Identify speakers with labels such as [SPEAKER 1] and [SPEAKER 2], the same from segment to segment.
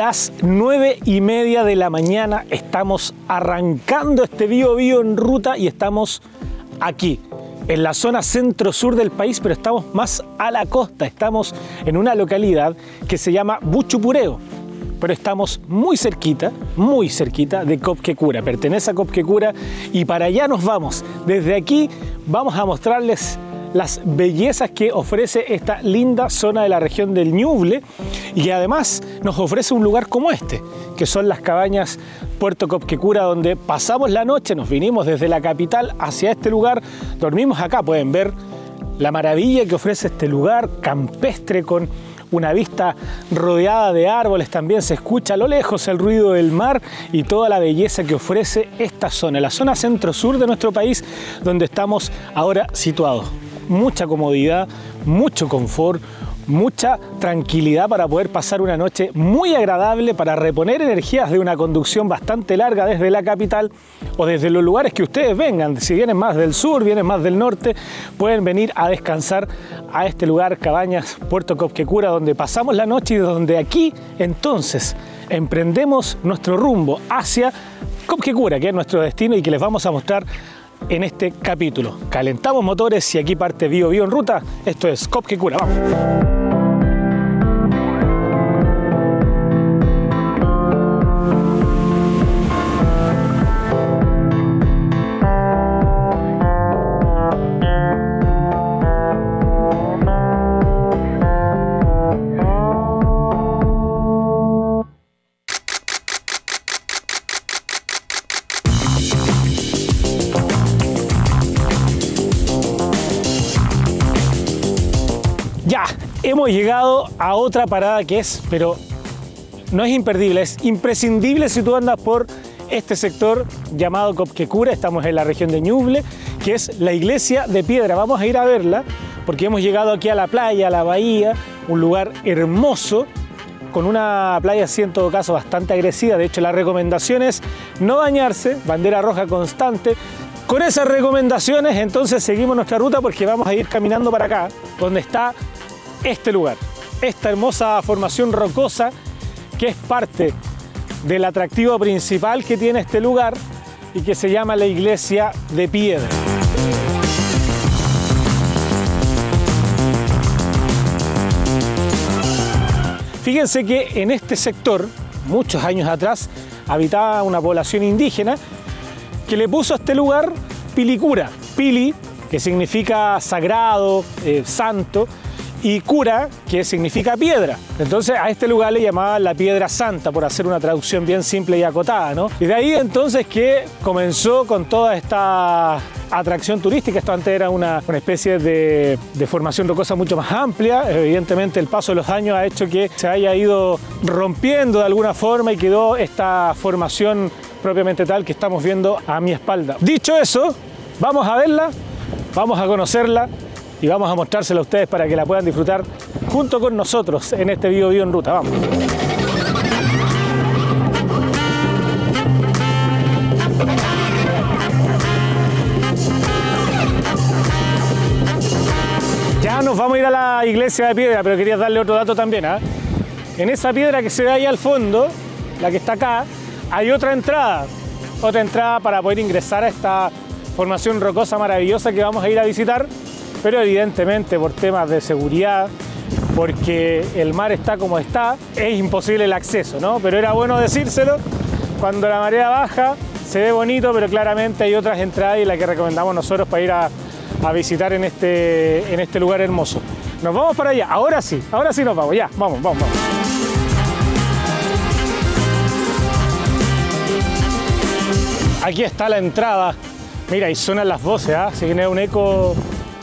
[SPEAKER 1] las nueve y media de la mañana. Estamos arrancando este Bio Bio en ruta y estamos aquí, en la zona centro-sur del país, pero estamos más a la costa. Estamos en una localidad que se llama Buchupureo, pero estamos muy cerquita, muy cerquita de Copquecura. Pertenece a Copquecura y para allá nos vamos. Desde aquí vamos a mostrarles las bellezas que ofrece esta linda zona de la región del Ñuble y que además nos ofrece un lugar como este, que son las cabañas Puerto Copquecura, donde pasamos la noche, nos vinimos desde la capital hacia este lugar, dormimos acá, pueden ver la maravilla que ofrece este lugar campestre con una vista rodeada de árboles, también se escucha a lo lejos el ruido del mar y toda la belleza que ofrece esta zona, la zona centro-sur de nuestro país, donde estamos ahora situados mucha comodidad, mucho confort, mucha tranquilidad para poder pasar una noche muy agradable para reponer energías de una conducción bastante larga desde la capital o desde los lugares que ustedes vengan. Si vienen más del sur, vienen más del norte, pueden venir a descansar a este lugar, Cabañas Puerto Copquecura, donde pasamos la noche y donde aquí entonces emprendemos nuestro rumbo hacia Copquecura, que es nuestro destino y que les vamos a mostrar en este capítulo. Calentamos motores y aquí parte Bio Bio en ruta. Esto es Cop que cura. Vamos. Hemos llegado a otra parada que es, pero no es imperdible, es imprescindible si tú andas por este sector llamado Copquecura, estamos en la región de Ñuble, que es la iglesia de piedra. Vamos a ir a verla porque hemos llegado aquí a la playa, a la bahía, un lugar hermoso, con una playa así en todo caso bastante agresiva. De hecho, la recomendación es no bañarse, bandera roja constante. Con esas recomendaciones entonces seguimos nuestra ruta porque vamos a ir caminando para acá, donde está este lugar, esta hermosa formación rocosa que es parte del atractivo principal que tiene este lugar y que se llama la iglesia de piedra. Fíjense que en este sector, muchos años atrás, habitaba una población indígena que le puso a este lugar Pilicura. Pili, que significa sagrado, eh, santo, y cura, que significa piedra. Entonces a este lugar le llamaban la piedra santa, por hacer una traducción bien simple y acotada, ¿no? Y de ahí entonces que comenzó con toda esta atracción turística. Esto antes era una, especie de, de, formación rocosa mucho más amplia. Evidentemente el paso de los años ha hecho que se haya ido rompiendo de alguna forma y quedó esta formación propiamente tal que estamos viendo a mi espalda. Dicho eso, vamos a verla, vamos a conocerla y vamos a mostrársela a ustedes para que la puedan disfrutar junto con nosotros en este Bio Bio en Ruta. Vamos. Ya nos vamos a ir a la iglesia de piedra, pero quería darle otro dato también. ¿ah? En esa piedra que se ve ahí al fondo, la que está acá, hay otra entrada. Otra entrada para poder ingresar a esta formación rocosa maravillosa que vamos a ir a visitar pero evidentemente por temas de seguridad, porque el mar está como está, es imposible el acceso, ¿no? Pero era bueno decírselo, cuando la marea baja se ve bonito, pero claramente hay otras entradas y la que recomendamos nosotros para ir a, visitar en este, en este lugar hermoso. Nos vamos para allá, ahora sí, ahora sí nos vamos, ya, vamos, vamos, vamos. Aquí está la entrada. Mira, y suenan las voces, ¿ah? Se viene un eco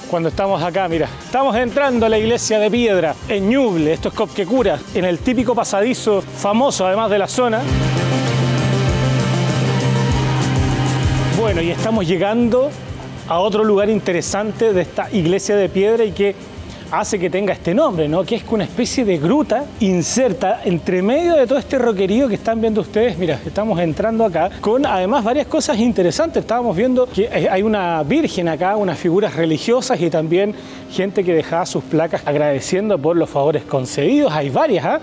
[SPEAKER 1] cuando estamos acá, mira. Estamos entrando a la iglesia de piedra en Ñuble, esto es Copquecura, en el típico pasadizo famoso además de la zona. Bueno, y estamos llegando a otro lugar interesante de esta iglesia de piedra y que hace que tenga este nombre, ¿no? Que es una especie de gruta inserta entre medio de todo este roquerío que están viendo ustedes. Mira, estamos entrando acá con además varias cosas interesantes. Estábamos viendo que hay una virgen acá, unas figuras religiosas y también gente que dejaba sus placas agradeciendo por los favores concedidos. Hay varias, ¿ah?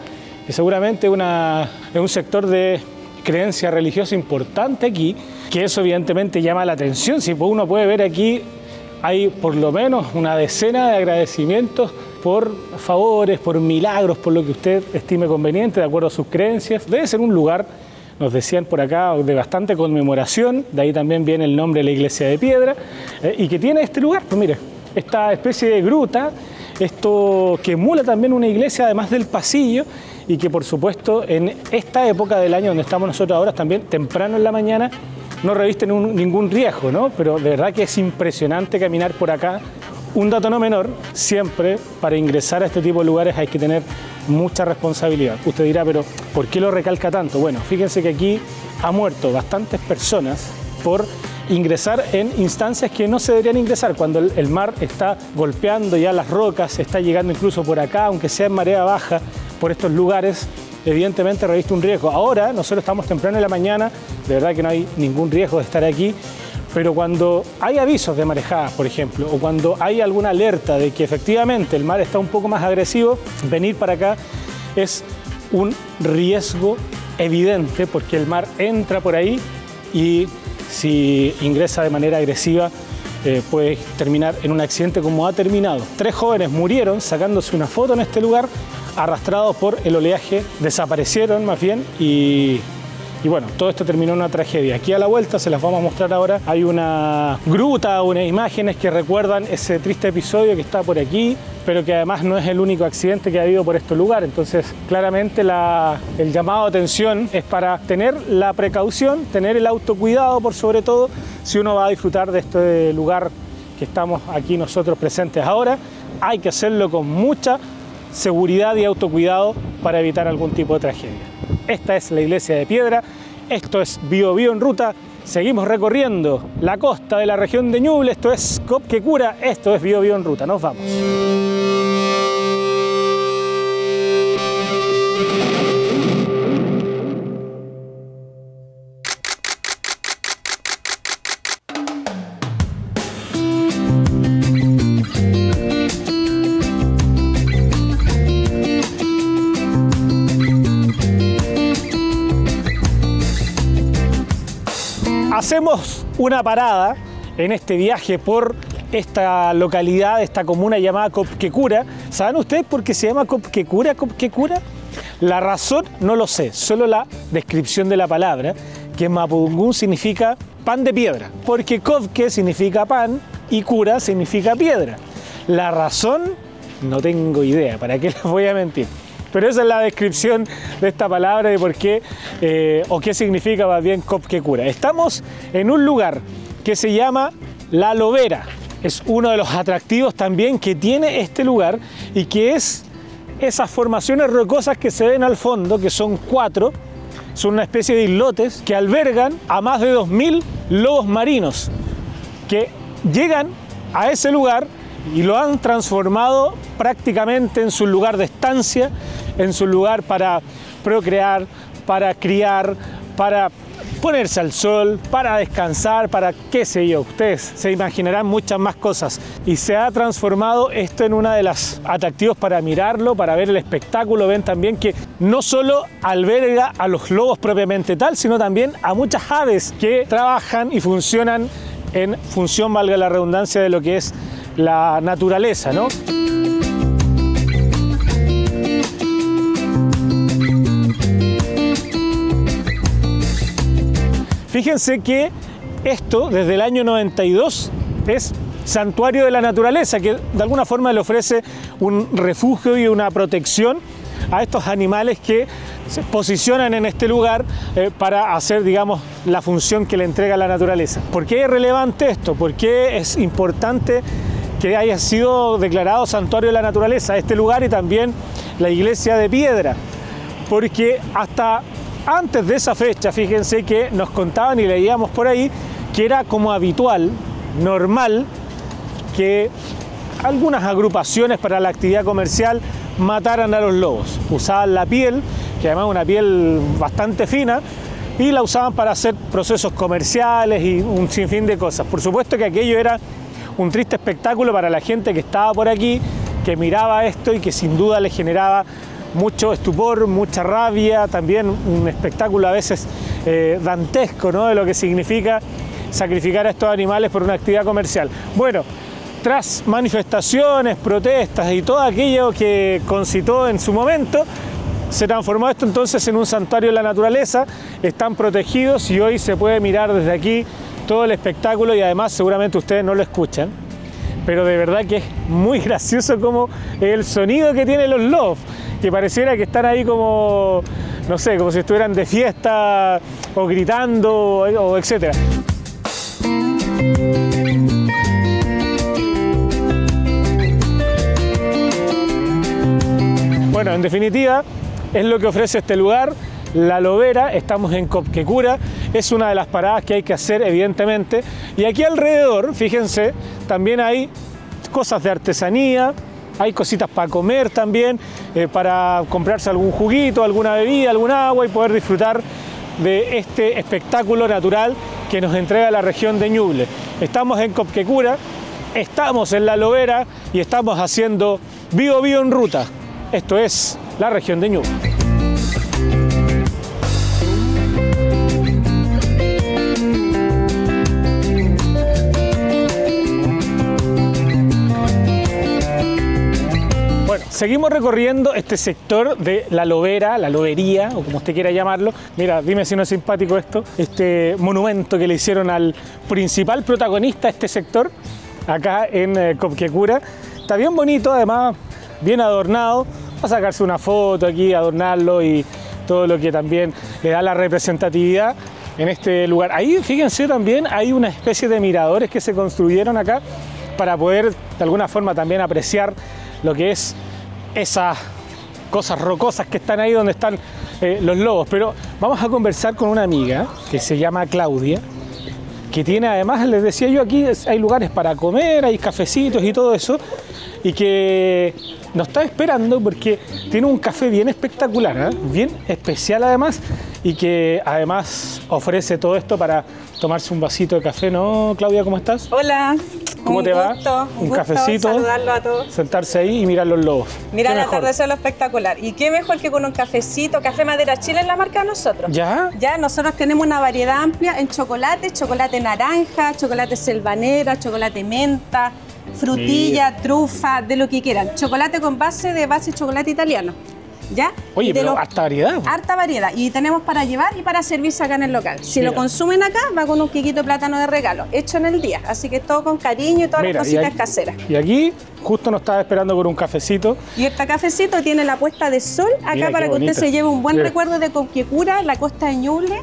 [SPEAKER 1] que seguramente una, es un sector de creencia religiosa importante aquí, que eso evidentemente llama la atención. Si uno puede ver aquí, hay por lo menos una decena de agradecimientos por favores, por milagros, por lo que usted estime conveniente, de acuerdo a sus creencias. Debe ser un lugar, nos decían por acá, de bastante conmemoración, de ahí también viene el nombre de la iglesia de piedra, eh, y que tiene este lugar, pues mire, esta especie de gruta, esto que emula también una iglesia además del pasillo, y que por supuesto en esta época del año donde estamos nosotros ahora, también temprano en la mañana, no revisten ningún riesgo, ¿no? Pero de verdad que es impresionante caminar por acá. Un dato no menor, siempre para ingresar a este tipo de lugares hay que tener mucha responsabilidad. Usted dirá, pero ¿por qué lo recalca tanto? Bueno, fíjense que aquí ha muerto bastantes personas por ingresar en instancias que no se deberían ingresar, cuando el, mar está golpeando ya las rocas, está llegando incluso por acá, aunque sea en marea baja, por estos lugares, evidentemente reviste un riesgo. Ahora nosotros estamos temprano en la mañana, de verdad que no hay ningún riesgo de estar aquí, pero cuando hay avisos de marejadas, por ejemplo, o cuando hay alguna alerta de que efectivamente el mar está un poco más agresivo, venir para acá es un riesgo evidente porque el mar entra por ahí y si ingresa de manera agresiva eh, puede terminar en un accidente como ha terminado. Tres jóvenes murieron sacándose una foto en este lugar arrastrados por el oleaje, desaparecieron más bien y y bueno, todo esto terminó en una tragedia. Aquí a la vuelta se las vamos a mostrar ahora. Hay una gruta, unas imágenes que recuerdan ese triste episodio que está por aquí, pero que además no es el único accidente que ha habido por este lugar. Entonces, claramente el llamado a atención es para tener la precaución, tener el autocuidado por sobre todo, si uno va a disfrutar de este lugar que estamos aquí nosotros presentes ahora. Hay que hacerlo con mucha seguridad y autocuidado para evitar algún tipo de tragedia. Esta es la iglesia de piedra, esto es Bio Bio en Ruta, seguimos recorriendo la costa de la región de Ñuble, esto es Copquecura, esto es Bio Bio en Ruta, nos vamos. Una parada en este viaje por esta localidad, esta comuna llamada Copquecura. ¿Saben ustedes por qué se llama Copquecura, Copquecura? La razón no lo sé, solo la descripción de la palabra, que en Mapudungún significa pan de piedra, porque Copque significa pan y cura significa piedra. La razón no tengo idea, ¿para qué les voy a mentir? Pero esa es la descripción de esta palabra de por qué eh, o qué significa más bien cura. Estamos en un lugar que se llama La Lobera. Es uno de los atractivos también que tiene este lugar y que es esas formaciones rocosas que se ven al fondo, que son cuatro, son una especie de islotes que albergan a más de 2.000 lobos marinos que llegan a ese lugar y lo han transformado prácticamente en su lugar de estancia, en su lugar para procrear, para criar, para ponerse al sol, para descansar, para qué sé yo, ustedes se imaginarán muchas más cosas. Y se ha transformado esto en una de las atractivos para mirarlo, para ver el espectáculo. Ven también que no solo alberga a los lobos propiamente tal, sino también a muchas aves que trabajan y funcionan en función, valga la redundancia, de lo que es la naturaleza, ¿no? Fíjense que esto desde el año 92 es santuario de la naturaleza, que de alguna forma le ofrece un refugio y una protección a estos animales que se posicionan en este lugar eh, para hacer, digamos, la función que le entrega la naturaleza. ¿Por qué es relevante esto? ¿Por qué es importante que haya sido declarado santuario de la naturaleza este lugar y también la iglesia de piedra, porque hasta antes de esa fecha, fíjense que nos contaban y leíamos por ahí que era como habitual, normal, que algunas agrupaciones para la actividad comercial mataran a los lobos. Usaban la piel, que además es una piel bastante fina, y la usaban para hacer procesos comerciales y un sinfín de cosas. Por supuesto que aquello era un triste espectáculo para la gente que estaba por aquí, que miraba esto y que sin duda le generaba mucho estupor, mucha rabia, también un espectáculo a veces eh, dantesco ¿no? de lo que significa sacrificar a estos animales por una actividad comercial. Bueno, tras manifestaciones, protestas y todo aquello que concitó en su momento, se transformó esto entonces en un santuario de la naturaleza, están protegidos y hoy se puede mirar desde aquí todo el espectáculo y además seguramente ustedes no lo escuchan, pero de verdad que es muy gracioso como el sonido que tienen los lobos, que pareciera que están ahí como, no sé, como si estuvieran de fiesta o gritando o etcétera. Bueno, en definitiva, es lo que ofrece este lugar. La Lobera, estamos en Copquecura, es una de las paradas que hay que hacer, evidentemente. Y aquí alrededor, fíjense, también hay cosas de artesanía, hay cositas para comer también, eh, para comprarse algún juguito, alguna bebida, algún agua y poder disfrutar de este espectáculo natural que nos entrega la región de Ñuble. Estamos en Copquecura, estamos en La Lobera y estamos haciendo Vivo Vivo en Ruta. Esto es la región de Ñuble. Seguimos recorriendo este sector de la lobera, la lobería, o como usted quiera llamarlo. Mira, dime si no es simpático esto, este monumento que le hicieron al principal protagonista de este sector, acá en eh, Copquecura. Está bien bonito, además, bien adornado a sacarse una foto aquí, adornarlo y todo lo que también le da la representatividad en este lugar. Ahí, fíjense también, hay una especie de miradores que se construyeron acá para poder de alguna forma también apreciar lo que es esas cosas rocosas que están ahí donde están eh, los lobos. Pero vamos a conversar con una amiga que se llama Claudia, que tiene además, les decía yo aquí, hay lugares para comer, hay cafecitos y todo eso, y que nos está esperando porque tiene un café bien espectacular, ¿eh? bien especial además, y que además ofrece todo esto para tomarse un vasito de café, ¿no, Claudia? ¿Cómo estás?
[SPEAKER 2] Hola.
[SPEAKER 1] ¿Cómo
[SPEAKER 2] un
[SPEAKER 1] te va?
[SPEAKER 2] gusto,
[SPEAKER 1] Un
[SPEAKER 2] gusto
[SPEAKER 1] cafecito.
[SPEAKER 2] Saludarlo a todos.
[SPEAKER 1] Sentarse ahí y mirar los lobos.
[SPEAKER 2] Mira
[SPEAKER 1] ¿Qué
[SPEAKER 2] el atardecer lo espectacular. ¿Y qué mejor que con un cafecito? Café Madera Chile es la marca de nosotros.
[SPEAKER 1] ¿Ya?
[SPEAKER 2] Ya, nosotros tenemos una variedad amplia en chocolate, chocolate naranja, chocolate selvanera, chocolate menta, frutilla, trufa, de lo que quieran. Chocolate con base de base chocolate italiano. ¿Ya?
[SPEAKER 1] Oye,
[SPEAKER 2] de
[SPEAKER 1] pero harta variedad.
[SPEAKER 2] Harta variedad. Y tenemos para llevar y para servirse acá en el local. Si
[SPEAKER 1] Mira.
[SPEAKER 2] lo consumen acá, va con un quiquito de plátano de regalo, hecho en el día. Así que todo con cariño y todas
[SPEAKER 1] Mira,
[SPEAKER 2] las cositas
[SPEAKER 1] aquí-
[SPEAKER 2] caseras.
[SPEAKER 1] Y aquí justo nos estaba esperando por un cafecito.
[SPEAKER 2] Y este cafecito tiene la puesta de sol acá
[SPEAKER 1] Mira,
[SPEAKER 2] para que
[SPEAKER 1] bonito.
[SPEAKER 2] usted se lleve un buen recuerdo de Conquiecura, la costa de Ñuble,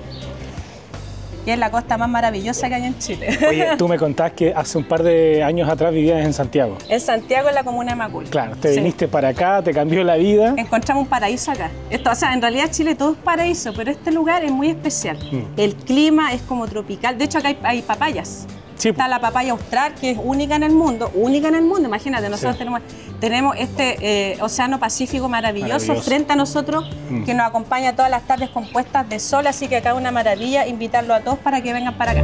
[SPEAKER 2] que es la costa más maravillosa que hay en Chile.
[SPEAKER 1] Oye, tú me contás que hace un par de años atrás vivías en Santiago.
[SPEAKER 2] en Santiago, en la comuna de Macul.
[SPEAKER 1] Claro, te
[SPEAKER 2] Sí.
[SPEAKER 1] viniste para acá, te cambió la vida.
[SPEAKER 2] Encontramos un paraíso acá. Esto, o sea, en realidad Chile todo es paraíso, pero este lugar es muy especial.
[SPEAKER 1] Mm.
[SPEAKER 2] El clima es como tropical. De hecho, acá hay, hay papayas.
[SPEAKER 1] Sí,
[SPEAKER 2] Está la papaya austral, que es única en el mundo, única en el mundo. Imagínate, nosotros
[SPEAKER 1] Sí.
[SPEAKER 2] tenemos, tenemos este eh, océano Pacífico maravilloso,
[SPEAKER 1] Maravilloso.
[SPEAKER 2] frente a nosotros,
[SPEAKER 1] Mm.
[SPEAKER 2] que nos acompaña todas las tardes con puestas de sol. Así que acá es una maravilla invitarlo a todos para que vengan para acá.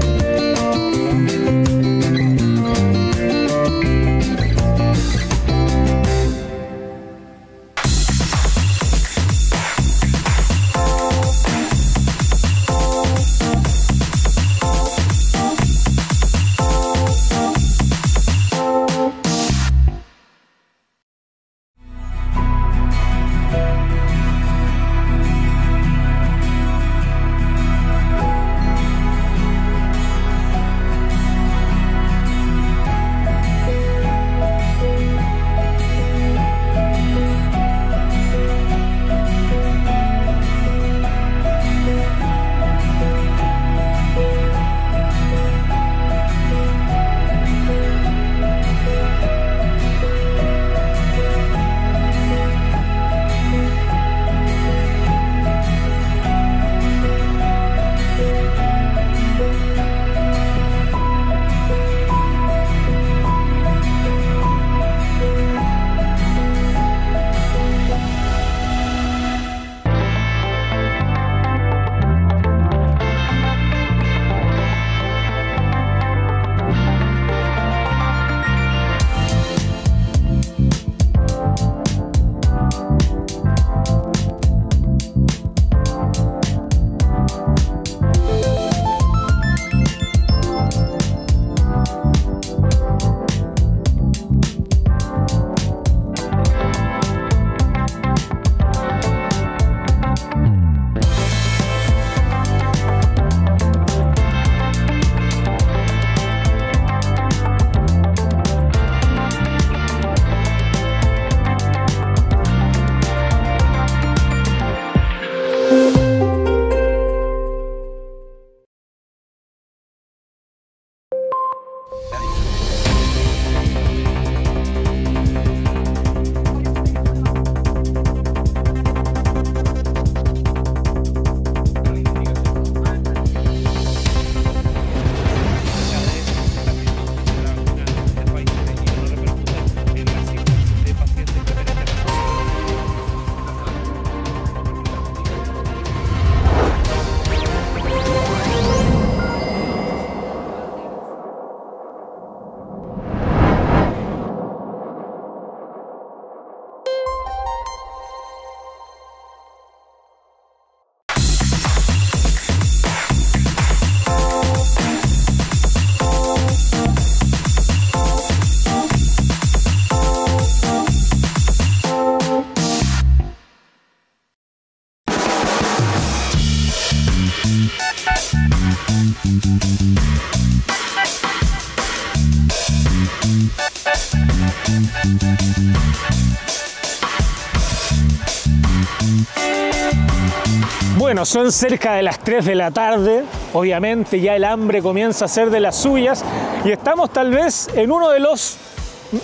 [SPEAKER 1] Son cerca de las 3 de la tarde, obviamente ya el hambre comienza a ser de las suyas y estamos tal vez en uno de los,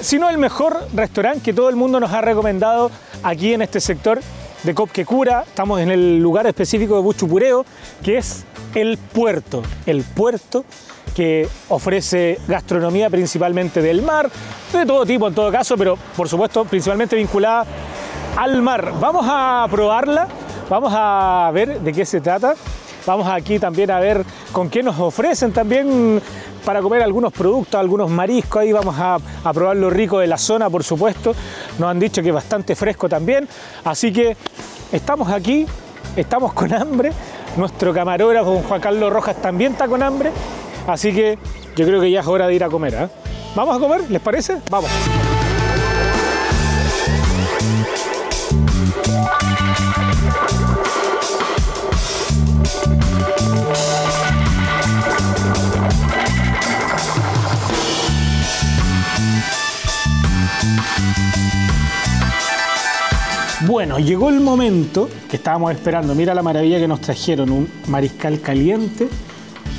[SPEAKER 1] si no el mejor restaurante que todo el mundo nos ha recomendado aquí en este sector de Copquecura. Estamos en el lugar específico de Buchupureo, que es el puerto, el puerto que ofrece gastronomía principalmente del mar, de todo tipo en todo caso, pero por supuesto principalmente vinculada al mar. Vamos a probarla Vamos a ver de qué se trata. Vamos aquí también a ver con qué nos ofrecen también para comer algunos productos, algunos mariscos. Ahí vamos a, probar lo rico de la zona, por supuesto. Nos han dicho que es bastante fresco también. Así que estamos aquí, estamos con hambre. Nuestro camarógrafo Juan Carlos Rojas también está con hambre. Así que yo creo que ya es hora de ir a comer. ¿eh? ¿Vamos a comer? ¿Les parece? Vamos. Bueno, llegó el momento que estábamos esperando. Mira la maravilla que nos trajeron, un mariscal caliente,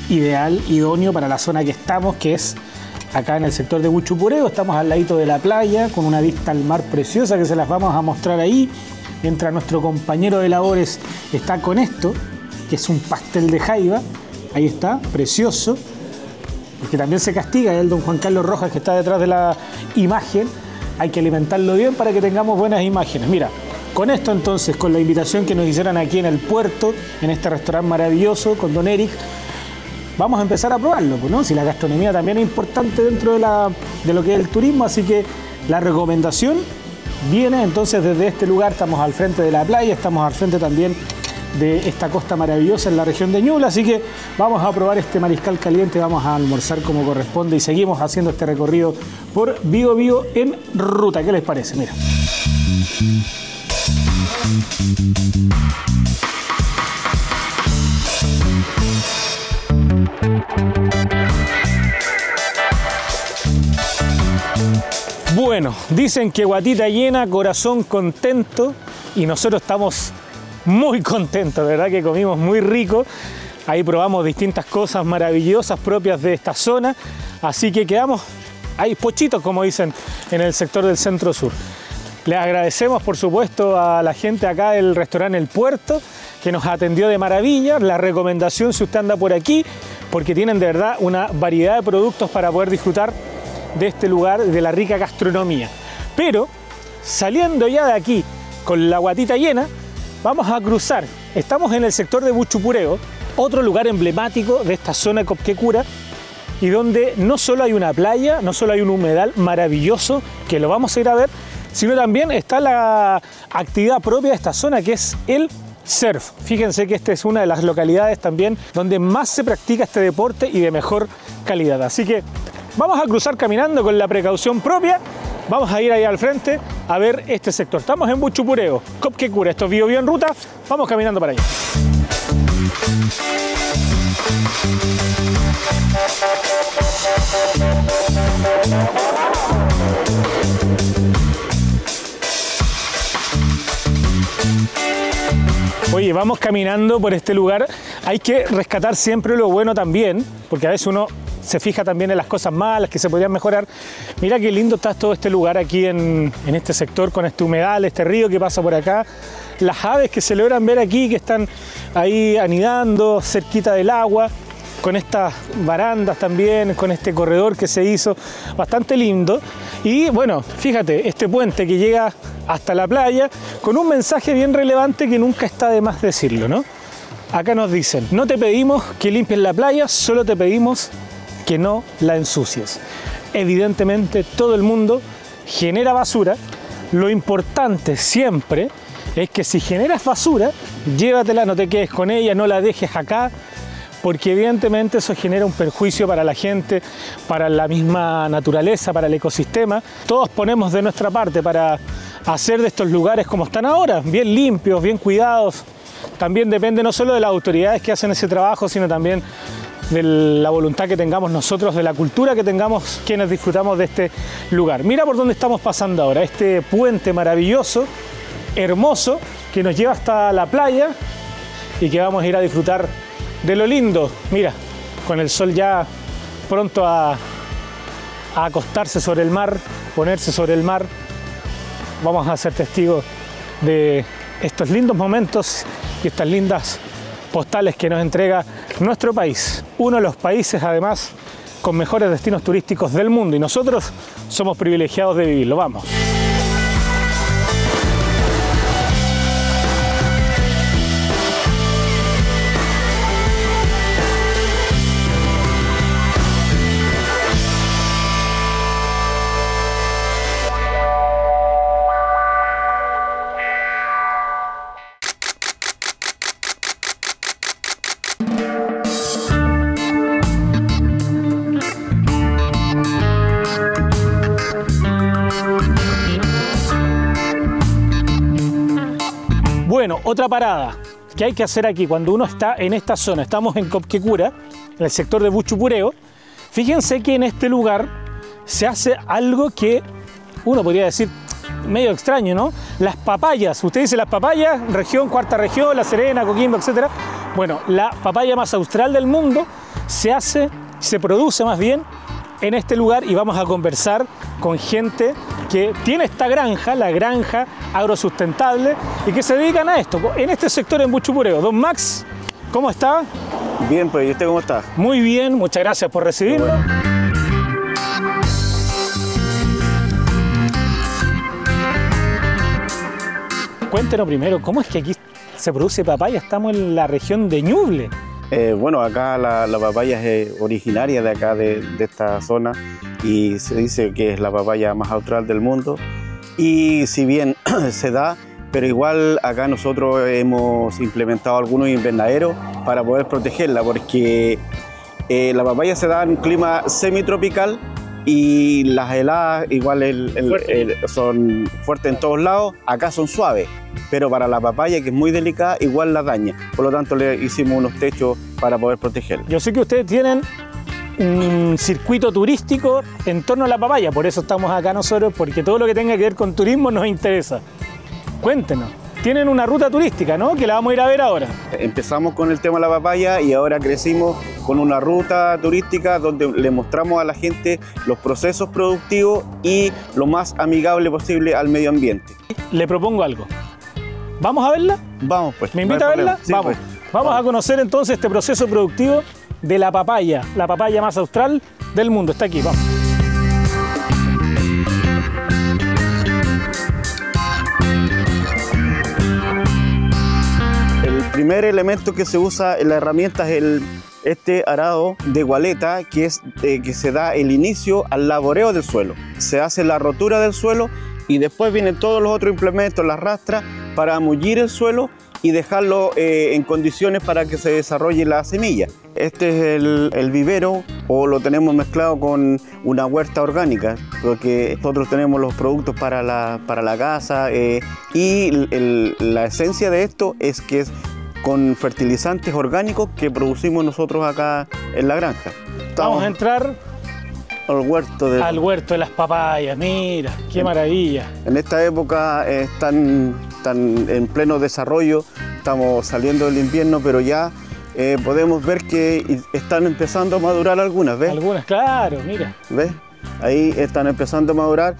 [SPEAKER 1] ideal, idóneo para la zona que estamos, que es acá en el sector de Buchupureo. Estamos al ladito de la playa, con una vista al mar preciosa que se las vamos a mostrar ahí. Mientras nuestro compañero de labores está con esto, que es un pastel de jaiba. Ahí está, precioso. Porque también se castiga el don Juan Carlos Rojas que está detrás de la imagen. Hay que alimentarlo bien para que tengamos buenas imágenes. Mira, con esto entonces, con la invitación que nos hicieron aquí en el puerto, en este restaurante maravilloso con Don Eric, vamos a empezar a probarlo, pues, ¿no? Si la gastronomía también es importante dentro de, la, de lo que es el turismo, así que la recomendación viene entonces desde este lugar, estamos al frente de la playa, estamos al frente también de esta costa maravillosa en la región de Ñuble, así que vamos a probar este mariscal caliente, vamos a almorzar como corresponde y seguimos haciendo este recorrido por Vigo Vigo en ruta. ¿Qué les parece? Mira. Bueno, dicen que guatita llena, corazón contento y nosotros estamos muy contentos, ¿verdad? Que comimos muy rico. Ahí probamos distintas cosas maravillosas propias de esta zona, así que quedamos ahí pochitos, como dicen en el sector del centro sur. Les agradecemos, por supuesto, a la gente acá del restaurante El Puerto, que nos atendió de maravilla. La recomendación, si usted anda por aquí, porque tienen de verdad una variedad de productos para poder disfrutar de este lugar, de la rica gastronomía. Pero, saliendo ya de aquí con la guatita llena, vamos a cruzar. Estamos en el sector de Buchupureo, otro lugar emblemático de esta zona de Copquecura, y donde no solo hay una playa, no solo hay un humedal maravilloso, que lo vamos a ir a ver, sino también está la actividad propia de esta zona que es el surf. Fíjense que esta es una de las localidades también donde más se practica este deporte y de mejor calidad. Así que vamos a cruzar caminando con la precaución propia. Vamos a ir ahí al frente a ver este sector. Estamos en Buchupureo, Copquecura, esto es Bio Bio en ruta. Vamos caminando para allá. Oye, vamos caminando por este lugar. Hay que rescatar siempre lo bueno también, porque a veces uno se fija también en las cosas malas que se podrían mejorar. Mira qué lindo está todo este lugar aquí en, este sector, con este humedal, este río que pasa por acá. Las aves que se logran ver aquí, que están ahí anidando cerquita del agua con estas barandas también, con este corredor que se hizo, bastante lindo. Y bueno, fíjate, este puente que llega hasta la playa, con un mensaje bien relevante que nunca está de más decirlo, ¿no? Acá nos dicen, no te pedimos que limpies la playa, solo te pedimos que no la ensucies. Evidentemente todo el mundo genera basura, lo importante siempre es que si generas basura, llévatela, no te quedes con ella, no la dejes acá, porque evidentemente eso genera un perjuicio para la gente, para la misma naturaleza, para el ecosistema. Todos ponemos de nuestra parte para hacer de estos lugares como están ahora, bien limpios, bien cuidados. También depende no solo de las autoridades que hacen ese trabajo, sino también de la voluntad que tengamos nosotros, de la cultura que tengamos quienes disfrutamos de este lugar. Mira por dónde estamos pasando ahora, este puente maravilloso, hermoso, que nos lleva hasta la playa y que vamos a ir a disfrutar de lo lindo. Mira, con el sol ya pronto a, a acostarse sobre el mar, ponerse sobre el mar, vamos a ser testigos de estos lindos momentos y estas lindas postales que nos entrega nuestro país, uno de los países además con mejores destinos turísticos del mundo y nosotros somos privilegiados de vivirlo. Vamos. Otra parada que hay que hacer aquí cuando uno está en esta zona, estamos en Copquecura, en el sector de Buchupureo, fíjense que en este lugar se hace algo que uno podría decir medio extraño, ¿no? Las papayas, usted dice las papayas, región, cuarta región, La Serena, Coquimbo, etc. Bueno, la papaya más austral del mundo se hace, se produce más bien en este lugar y vamos a conversar con gente que tiene esta granja, la granja agrosustentable, y que se dedican a esto, en este sector en Buchupureo. Don Max, ¿cómo está?
[SPEAKER 3] Bien, pues, ¿y usted cómo está?
[SPEAKER 1] Muy bien, muchas gracias por recibirnos. Cuéntenos primero, ¿cómo es que aquí se produce papaya? Estamos en la región de Ñuble.
[SPEAKER 3] Eh, bueno, acá la, la, papaya es originaria de acá, de, de, esta zona, y se dice que es la papaya más austral del mundo. Y si bien se da, pero igual acá nosotros hemos implementado algunos invernaderos para poder protegerla, porque eh, la papaya se da en un clima semitropical y las heladas igual el, el, el, son fuertes en todos lados, acá son suaves, pero para la papaya que es muy delicada igual la daña, por lo tanto le hicimos unos techos para poder protegerla.
[SPEAKER 1] Yo sé que ustedes tienen un circuito turístico en torno a la papaya, por eso estamos acá nosotros, porque todo lo que tenga que ver con turismo nos interesa. Cuéntenos. Tienen una ruta turística, ¿no? Que la vamos a ir a ver ahora.
[SPEAKER 3] Empezamos con el tema de la papaya y ahora crecimos con una ruta turística donde le mostramos a la gente los procesos productivos y lo más amigable posible al medio ambiente.
[SPEAKER 1] Le propongo algo. ¿Vamos a verla?
[SPEAKER 3] Vamos pues.
[SPEAKER 1] ¿Me invita
[SPEAKER 3] no
[SPEAKER 1] a verla?
[SPEAKER 3] Sí,
[SPEAKER 1] vamos.
[SPEAKER 3] pues.
[SPEAKER 1] vamos.
[SPEAKER 3] Vamos.
[SPEAKER 1] a conocer entonces este proceso productivo de la papaya, la papaya más austral del mundo. Está aquí, vamos.
[SPEAKER 3] Primer elemento que se usa en la herramienta es el, este arado de gualeta que, es, eh, que se da el inicio al laboreo del suelo. Se hace la rotura del suelo y después vienen todos los otros implementos, las rastras, para mullir el suelo y dejarlo eh, en condiciones para que se desarrolle la semilla. Este es el, el, vivero o lo tenemos mezclado con una huerta orgánica, porque nosotros tenemos los productos para la, para la casa eh, y la esencia de esto es que es con fertilizantes orgánicos que producimos nosotros acá en la granja.
[SPEAKER 1] Vamos a entrar
[SPEAKER 3] al huerto de...
[SPEAKER 1] al huerto de las papayas, mira, qué
[SPEAKER 3] en,
[SPEAKER 1] maravilla.
[SPEAKER 3] En esta época están, están en pleno desarrollo, estamos saliendo del invierno, pero ya eh, podemos ver que están empezando a madurar algunas, ¿ves?
[SPEAKER 1] Algunas, claro, mira.
[SPEAKER 3] ¿Ves? Ahí están empezando a madurar.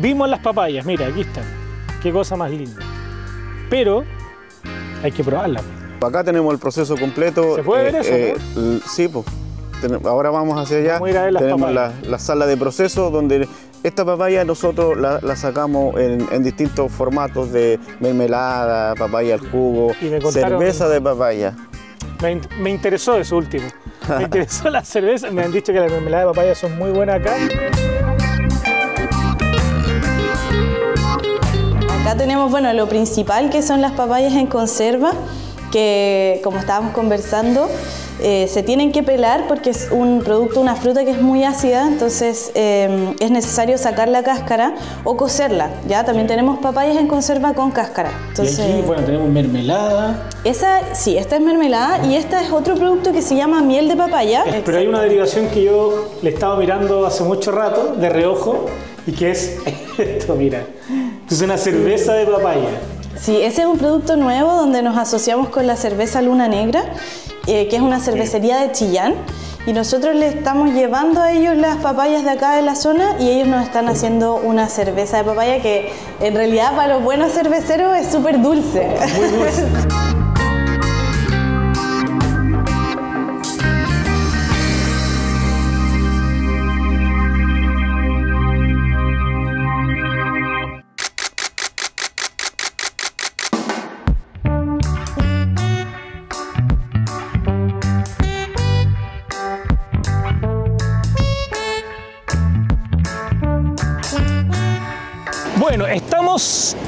[SPEAKER 1] Vimos las papayas, mira, aquí están. Qué cosa más linda. Pero hay que probarlas.
[SPEAKER 3] Acá tenemos el proceso completo.
[SPEAKER 1] ¿Se puede ver eso?
[SPEAKER 3] Eh, ¿no? Sí, pues. Ahora vamos hacia allá.
[SPEAKER 1] Vamos a ir a ver las
[SPEAKER 3] tenemos la, la, sala de proceso donde esta papaya nosotros la, la sacamos en, en, distintos formatos de mermelada, papaya al jugo, cerveza de papaya.
[SPEAKER 1] Me, me, interesó eso último. Me interesó la cerveza. Me han dicho que las mermeladas de papaya son muy buenas acá.
[SPEAKER 4] Acá tenemos, bueno, lo principal que son las papayas en conserva, que como estábamos conversando, eh, se tienen que pelar porque es un producto, una fruta que es muy ácida, entonces eh, es necesario sacar la cáscara o cocerla. Ya también tenemos papayas en conserva con cáscara. Entonces,
[SPEAKER 1] y aquí, bueno, tenemos mermelada.
[SPEAKER 4] Esa, sí, esta es mermelada y esta es otro producto que se llama miel de papaya.
[SPEAKER 1] Pero hay una derivación que yo le estaba mirando hace mucho rato, de reojo, y que es esto, mira. Es una cerveza de papaya.
[SPEAKER 4] Sí, ese es un producto nuevo donde nos asociamos con la cerveza Luna Negra eh, que es una cervecería de Chillán. Y nosotros le estamos llevando a ellos las papayas de acá de la zona y ellos nos están haciendo una cerveza de papaya que en realidad para los buenos cerveceros es súper dulce. Muy dulce.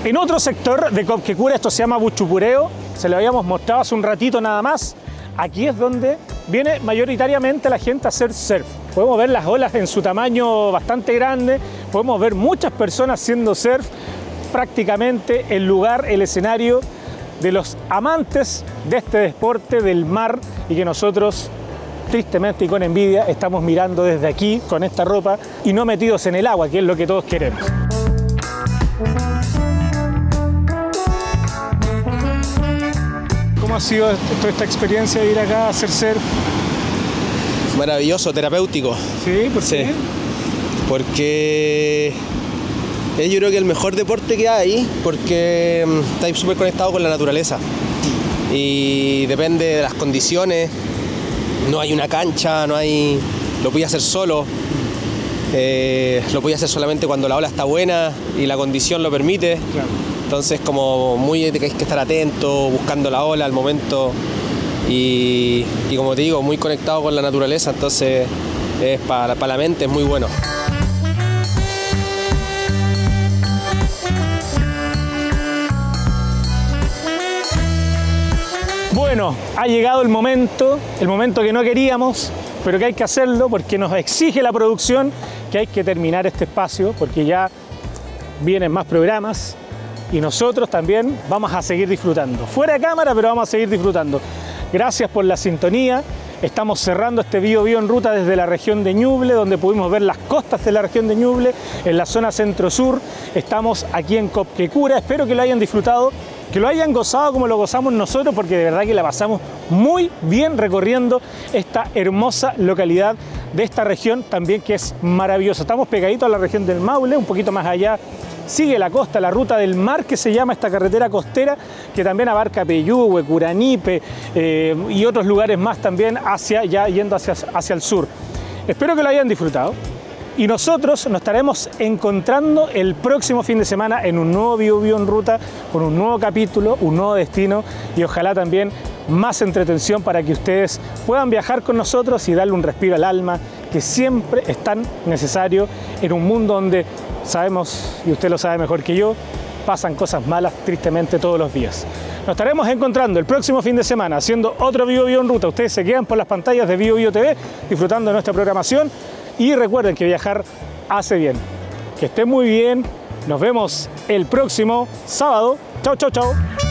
[SPEAKER 1] en otro sector de Copquecura, esto se llama Buchupureo, se lo habíamos mostrado hace un ratito nada más. Aquí es donde viene mayoritariamente la gente a hacer surf. Podemos ver las olas en su tamaño bastante grande, podemos ver muchas personas haciendo surf, prácticamente el lugar, el escenario de los amantes de este deporte del mar y que nosotros tristemente y con envidia estamos mirando desde aquí con esta ropa y no metidos en el agua, que es lo que todos queremos. ¿Cómo ha sido toda esta experiencia de ir acá a hacer surf?
[SPEAKER 5] Maravilloso, terapéutico.
[SPEAKER 1] ¿Sí? ¿Por qué?
[SPEAKER 5] Porque es yo creo que el mejor deporte que hay, porque mm, está súper conectado con la naturaleza. Y depende de las condiciones. No hay una cancha, no hay. Lo voy a hacer solo. Eh, lo voy a hacer solamente cuando la ola está buena y la condición lo permite. Entonces como muy hay que estar atento, buscando la ola al momento y, como te digo, muy conectado con la naturaleza, entonces es para la mente es muy bueno.
[SPEAKER 1] Bueno, ha llegado el momento, el momento que no queríamos, pero que hay que hacerlo porque nos exige la producción que hay que terminar este espacio porque ya vienen más programas y nosotros también vamos a seguir disfrutando. Fuera de cámara, pero vamos a seguir disfrutando. Gracias por la sintonía. Estamos cerrando este Bio Bio en ruta desde la región de Ñuble, donde pudimos ver las costas de la región de Ñuble, en la zona centro-sur. Estamos aquí en Copquecura. Espero que lo hayan disfrutado que lo hayan gozado como lo gozamos nosotros, porque de verdad que la pasamos muy bien recorriendo esta hermosa localidad de esta región también que es maravillosa. Estamos pegaditos a la región del Maule, un poquito más allá sigue la costa, la ruta del mar que se llama esta carretera costera, que también abarca Peyúgue, Curanipe eh, y otros lugares más también hacia, ya yendo hacia, hacia el sur. Espero que lo hayan disfrutado y nosotros nos estaremos encontrando el próximo fin de semana en un nuevo Bio, en Ruta, con un nuevo capítulo, un nuevo destino y ojalá también más entretención para que ustedes puedan viajar con nosotros y darle un respiro al alma que siempre es tan necesario en un mundo donde sabemos, y usted lo sabe mejor que yo, pasan cosas malas tristemente todos los días. Nos estaremos encontrando el próximo fin de semana haciendo otro Bio Bio en Ruta. Ustedes se quedan por las pantallas de Bio Bio TV disfrutando de nuestra programación y recuerden que viajar hace bien. Que estén muy bien. Nos vemos el próximo sábado. Chao, chao, chao.